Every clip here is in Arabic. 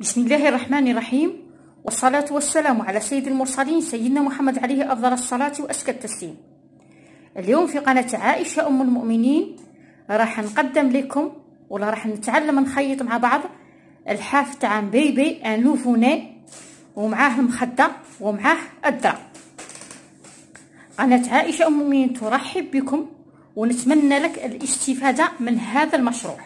بسم الله الرحمن الرحيم والصلاة والسلام على سيد المرسلين سيدنا محمد عليه أفضل الصلاة وأزكى التسليم. اليوم في قناة عائشة أم المؤمنين راح نقدم لكم ولا راح نتعلم نخيط مع بعض الحاف تاع بيبي ان نوفوني ومعاه المخدة ومعاه الدرع قناة عائشة أم المؤمنين ترحب بكم ونتمنى لك الاستفادة من هذا المشروع.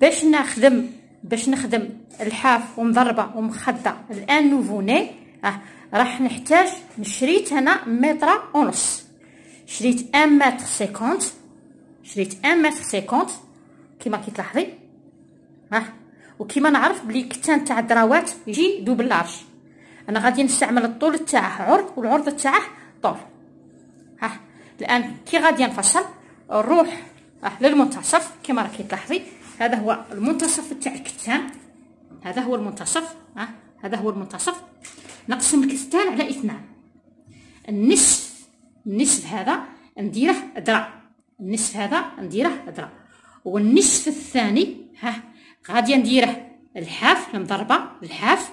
باش نخدم باش نخدم الحاف ومضربة ومخدة. ال nouveau-né آه راح نحتاج شريت un mètre ونص. شريت un mètre cinquante. شريت un mètre cinquante. كيما كتلاحظي ها وكيما نعرف بلي كتان تاع الدراوات يجي double large. أنا غادي نستعمل الطول تاعه عرض والعرض تاعه طول. ها الآن كي غادي نفصل نروح للمنتصف. كما راكي تلاحظي. هذا هو المنتصف تاع الكتان هذا هو المنتصف ها؟ هذا هو المنتصف. نقسم الكتان على اثنان. النصف النصف هذا نديره ذراع النصف هذا نديره ذراع والنصف الثاني ها؟ غادي نديره الحاف المضربة الحاف.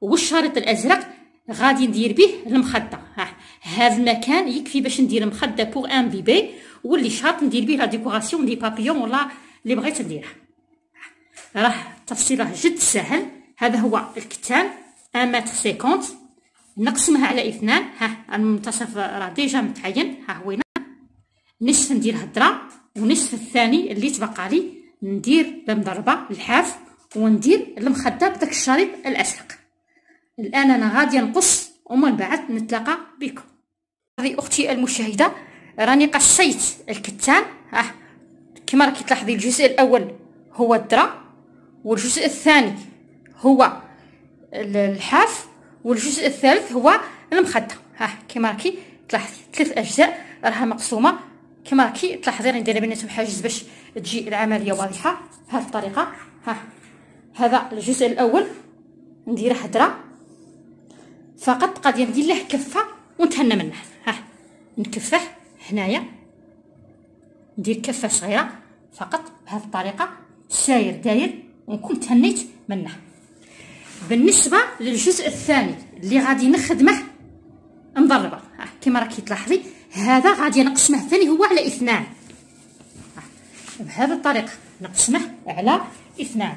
والشريط الأزرق غادي ندير به المخدة ها؟ هذا المكان يكفي باش ندير مخده pour un bébé واللي شاط ندير به la décoration des papillons ولا اللي بغيت نديرها راه تفصيله جد سهل هذا هو الكتان un mètre cinquante. نقسمها على اثنان. ها المنتصف راه déjà متعين. ها هو هنا نصف ندير هدرة ونصف الثاني اللي تبقى لي ندير المضربة الحاف وندير المخدة بداك الشريط الازرق الآن أنا غادي نقص ومن بعد نتلاقى بكم. هذه أختي المشاهدة. راني قصيت الكتان ها كما راكي تلاحظي الجزء الأول هو الدرا والجزء الثاني هو الحاف والجزء الثالث هو المخدة. ها كما راكي تلاحظي ثلاث أجزاء راها مقسومة. كما راكي تلاحظي راني دايره بيناتهم حاجز باش تجي العملية واضحة بهذه الطريقة. ها هذا الجزء الأول. نديره هدره فقط غادي ندير له كفة ونتهنى منه. ها نكفه هنايا. ندير كفة صغيرة. فقط بهذه الطريقة ساير داير ونكون تهنيت منه. بالنسبة للجزء الثاني اللي غادي نخدمه مضربه كما راكي تلاحظي هذا غادي نقسمه ثاني هو على اثنان. بهذه الطريقة نقسمه على اثنان.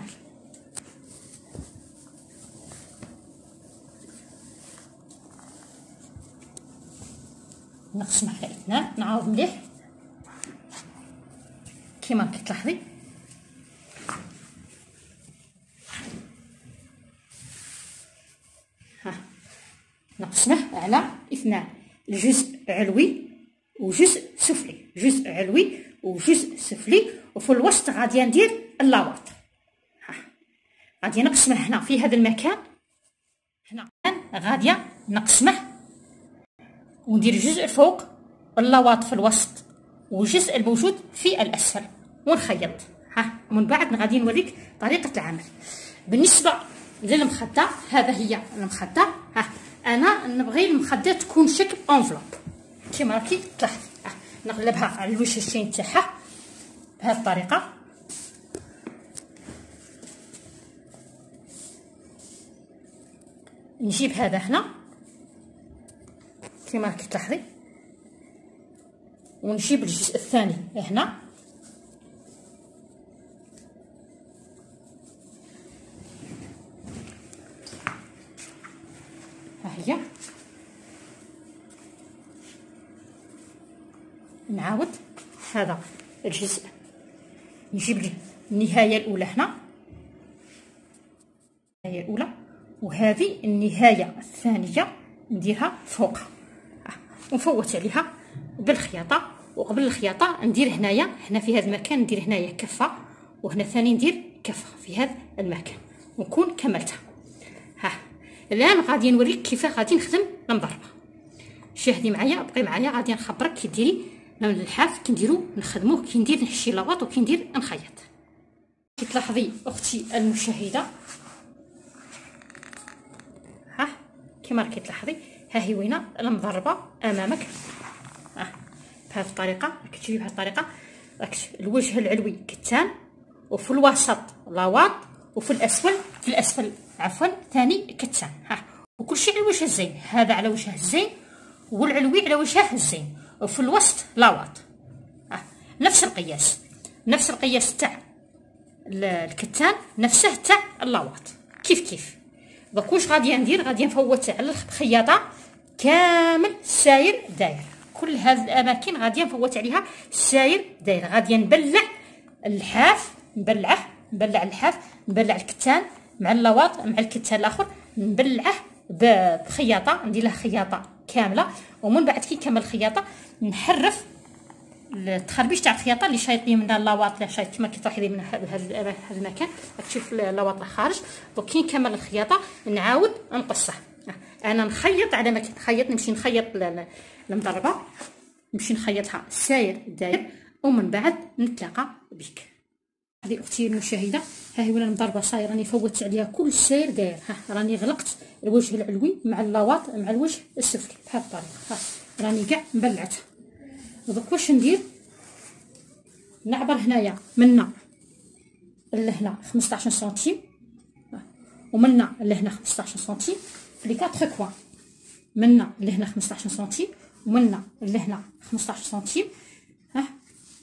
نقسمه على اثنان نعاود مليح. كما كتلاحظي. ها نقسمه على إثنان. الجزء علوي وجزء سفلي. جزء علوي وجزء سفلي. وفي الوسط غادي ندير اللاواط ها غادي نقسمه هنا في هذا المكان. هنا غادي نقسمه. وندير الجزء الفوق اللاواط في الوسط والجزء الموجود في الأسفل. ونخيط. ها من بعد غادي نوريك طريقة العمل. بالنسبة للمخدة هذا هي المخدة. ها أنا نبغي المخدة تكون شكل انفلوب كيما راكي تلاحظي. نقلبها على الوشاشين تاعها بهذه الطريقة. نجيب هذا هنا. كيما راكي تلاحظي. ونجيب الجزء الثاني هنا ها هي نعاود هذا الجزء. نجيب النهاية الأولى هنا. النهاية الأولى. وهذه النهاية الثانية نديرها فوقها ونفوت عليها بالخياطه وقبل الخياطة ندير هنايا. هنا في هذا المكان ندير هنايا كفة. وهنا ثاني ندير كفة في هذا المكان. ونكون كملتها. ها. الآن غادي نوريك كيف غادي نخدم المضربه شاهدي معايا؟ بقي معايا. غادي نخبرك كي ديري الحاف كي نديرو نخدموه كي ندير نحشي la ouate وكي ندير نخيط. كي تلاحظي أختي المشاهدة؟ ها كما راكي تلاحظي ها هي وينة؟ المضربة أمامك. ها بهذه الطريقة راك بهذه الطريقة. راك الوجه العلوي كتان وفي الوسط la ouate وفي الأسفل في الأسفل عفوا ثاني كتان. ها وكل شيء على وجه الزين. هذا على وجه الزين والعلوي على وجه الزين. وفي الوسط la ouate ها نفس القياس. نفس القياس تاع الكتان نفسه تاع ال ouate كيف كيف؟ donc واش غادي ندير؟ غادي نفوت على الخياطة كامل ساير داير. كل هذه الأماكن غادي نفوت عليها ساير داير. غادي نبلع الحاف نبلعه نبلع الحاف نبلع الكتان مع ال ouate مع الكتان الآخر نبلعه بخياطة ندير له خياطة كاملة. ومن بعد كي نكمل الخياطه نحرف التخربيش تاع الخياطة اللي شايط لي منها ال ouate اللي شايط كما كتلاحظي من هذا المكان تشوف ال ouate الخارج donc كي نكمل الخياطة نعاود نقصه أنا نخيط على ما نخيط نمشي نخيط المضربة. نمشي نخيطها. ساير داير. ومن بعد نتلاقى بك هذه أختي المشاهدة. ها هي ولا المضربة صايره راني فوتت عليها كل ساير داير. ها راني غلقت الوجه العلوي مع اللواط مع الوجه السفلي. بهذه الطريقة. ها. راني كاع مبلعتها دوك واش ندير؟ نعبر هنايا منا لهنا 15 سنتيم. ومنا لهنا 15 سنتيم. les 4 coins منا لهنا 15 سنتيم. ومنا لهنا 15 سنتيم. ها؟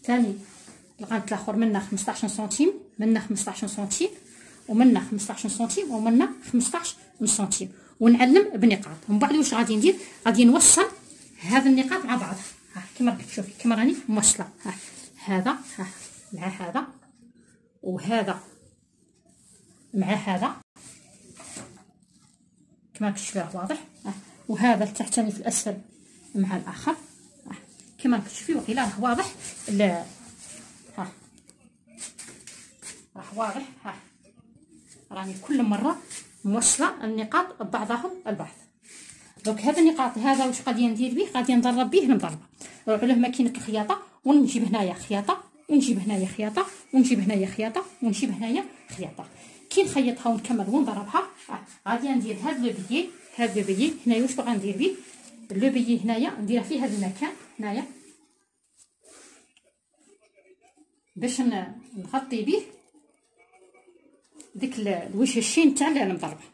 ثاني. الغانت الأخر منا 15 سنتيم. منا 15 سنتيم. ومنا 15 سنتيم. ومنا 15 سنتيم. ونعلم بنقاط. ومن بعد واش غادي ندير؟ غادي نوصل هذه النقاط مع بعضها ها كما راك تشوفي كما راني موصله ها هذا ها مع هذا وهذا مع هذا. كما راك تشوفي راه واضح. ها وهذا التحتاني في الأسفل مع الآخر. ها كما راك تشوفي وقيلا راه واضح. ها راه واضح. ها راني كل مرة موصله النقاط ببعضهم البعض. دونك هذا النقاط هذا واش غادي ندير به غادي نضرب به المضربه نروح له ماكينة الخياطة ونجيب هنايا خياطة ونجيب هنايا خياطة ونجيب هنايا خياطة ونجيب هنايا خياطة. كي نخيطها ونكمل ونضربها. آه، غادي ندير هذا لو بيي هذا لو بيي هنايا واش باغا ندير به لو بيي هنايا نديرها في هذا المكان هنايا. باش نغطي به ديك الوجه الشين تاع المضربه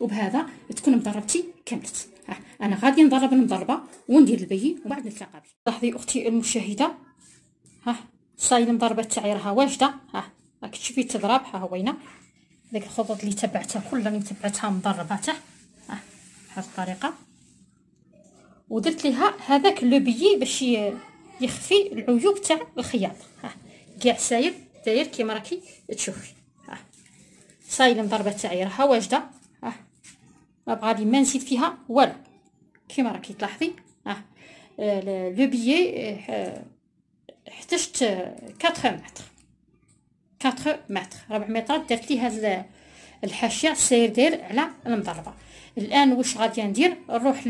وبهذا تكون مضربتي كملت أنا غادي نضرب المضربة وندير ال biais ومن بعد نتلاقى لاحظي أختي المشاهدة. ها صايل المضربة تاعي راها واجدة. ها راك تشوفي تضرب ها هوينه ديك الخطوط اللي تبعتها كلها اللي تبعتها مضرباته. ها بهذه الطريقة. ودرت ليها هذاك le biais باش يخفي العيوب تاع الخياطه ها كاع ساير داير كيما راكي تشوفي. ها صايل المضربة تاعي راها واجدة. ما بغادي ما نزيد فيها والو. كيما راكي تلاحظي آه لو بيي احتجت 4 متر. 4 متر. 4 متر درت لي هاد الحاشية سير داير على المضربة. الآن واش غادي ندير؟ نروح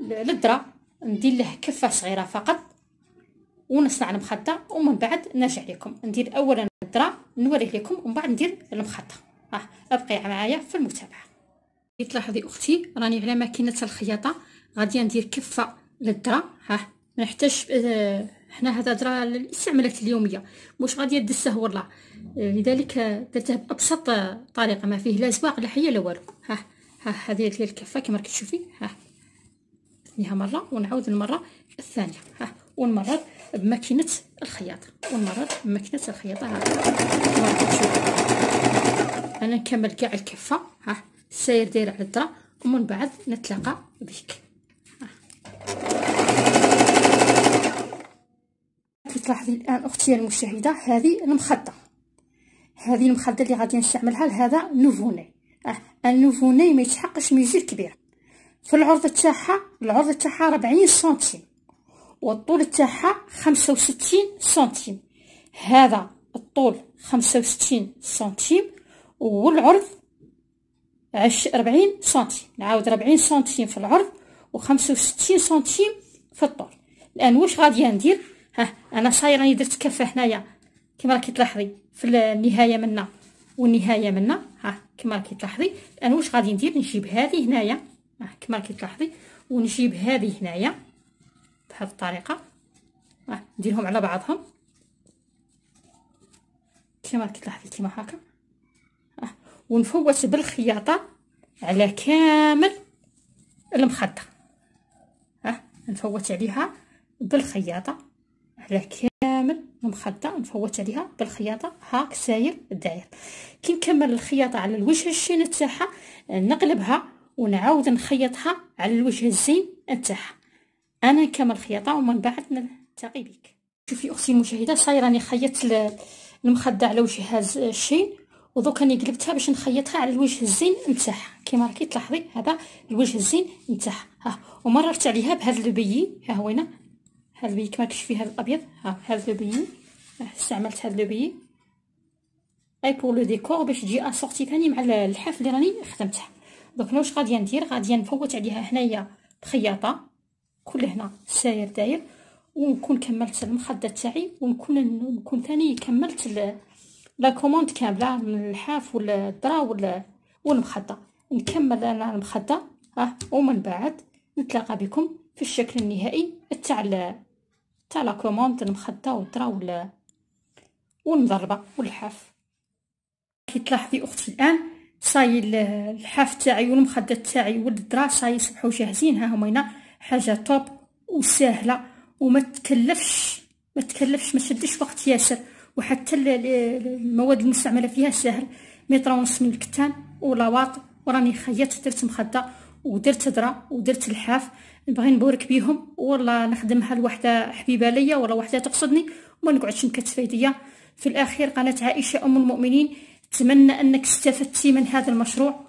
للدرا. ندير له كفة صغيرة فقط ونصنع المخدة ومن بعد نرجع لكم. ندير اولا الدرا نوريه لكم ومن بعد ندير المخدة. آه ابقي معايا في المتابعة. تلاحظي أختي راني على ماكينة الخياطة. غادي ندير كفة للدرا. ها ما نحتاج آه حنا هذا درا للاستعمالات اليومية. مش غادي ندسه والله؟ آه لذلك درته بأبسط طريقة ما فيه لا زواق لا حيه لا والو. ها ها هذه هي الكفة كما راكي تشوفي. ها نثنيها مرة ونعاود المره الثانية. ها ونمرر بماكينة الخياطة. ونمرر بماكينة الخياطة هذا كما راكي تشوفي. أنا نكمل كاع الكفة. ها ساير داير على الدرا ومن بعد نتلاقى بك. تلاحظي الآن أختي المشاهدة هذه المخدة. هذه المخدة اللي غادي نستعملها لهذا نوفوني. آه ال nouveau-né ما يتحقش mesure كبير. في العرض تاعها العرض تاعها 40 سنتيم والطول تاعها 65 سنتيم. هذا الطول 65 سنتيم والعرض عش ربعين سنتيم. نعاود ربعين سنتيم في العرض وخمسة وستين سنتيم في الطول. الآن واش غادي ندير؟ ها أنا صايره راني درت كفة هنايا كما راكي تلاحظي في النهاية منا والنهاية منا. ها كما راكي تلاحظي. الآن واش غادي ندير؟ نجيب هذه هنايا. ها كما راكي تلاحظي. ونجيب هذه هنايا بهذه الطريقة. ها نديرهم على بعضهم. كما راكي تلاحظي كما هكا. ونفوت بالخياطة على كامل المخدة. ها نفوت عليها بالخياطة على كامل المخدة نفوت عليها بالخياطة. هاك ساير الداير كي نكمل الخياطة على الوجه الشين تاعها نقلبها ونعاود نخيطها على الوجه الزين نتاعها. أنا نكمل الخياطة ومن بعد نلتقي بك. شوفي أختي المشاهده صايره راني خيطت المخدة على وجهها الشين. ودوك راني قلبتها باش نخيطها على الوجه الزين نتاعها. كيما راكي تلاحظي هذا الوجه الزين نتاعها. ها ومررت عليها بهذا ال biais ها هو هنا. هذا ال biais كما كتشوفي هذا الأبيض. ها هذا ال biais استعملت هذا ال biais et pour le décor باش تجي assortie ثاني مع الحاف اللي راني خدمتها. دوك واش غادي ندير؟ غادي نفوت عليها هنايا بخياطه كل هنا ساير داير. ونكون كملت المخدة تاعي ونكون نكون ثاني كملت la commande كاملة من الحاف ولا ال drap ولا والمخدة. نكمل أنا المخدة. ها ومن بعد نتلاقى بكم في الشكل النهائي. تاع تاع la commande المخدة وال drap ولا والمضربة والحاف. كي تلاحظي أختي الآن صاي الحاف تاعي والمخدة تاعي وال drap ça y est يصبحوا جاهزين. ها هما هنا حاجة top وسهلة وما تكلفش ما تكلفش ما تشدش وقت ياسر. وحتى المواد المستعملة فيها سهل. متر ونص من الكتان ولاواط وراني خيطت درت مخدة ودرت درا ودرت الحاف. نبغي نبورك بيهم. والله نخدمها لوحدة حبيبة ليا ولا وحدة تقصدني. وما نقعدش نكتف يديا في الأخير قناة عائشة أم المؤمنين. اتمنى أنك استفدتي من هذا المشروع.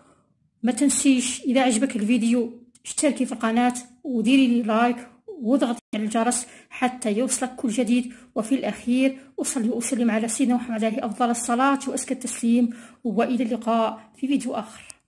ما تنسيش إذا عجبك الفيديو اشتركي في القناة وديري لايك واضغطي على الجرس حتى يوصلك كل جديد. وفي الأخير أصلي وأسلم على سيدنا محمد عليه أفضل الصلاة وأزكى التسليم. وإلى اللقاء في فيديو آخر.